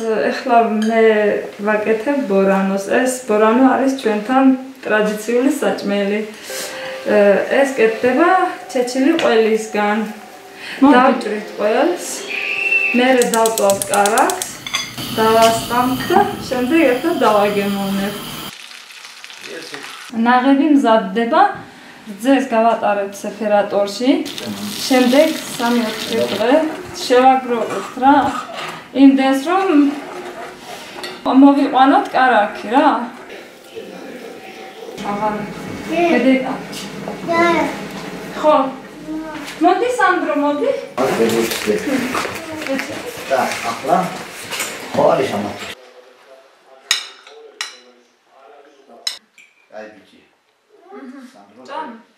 ეხლა მე ვაკეთებ ბორანოს. ეს ბორანო არის ჩვენთან ტრადიციული საჭმელი. ეს კეთდება ჩეჩილი ყველისგან. დავჭრით ყველს. მე დავწვავ კარაქს, დავასწამთ და შემდეგ ერთად დავაგემოვნებ. ნაღები მზადდება. ძეს გავატარებთ სეპარატორში. შემდეგ 3-4 დღე შევაგროვებთ რა. იმდენს რომ მოვიყვანოთ კარაქი რა. აღარ გადეკა. ხო. მოდი სანდრო, მოდი. და ახლა ხო არის ამა. აი ბიჭი. სანდრო.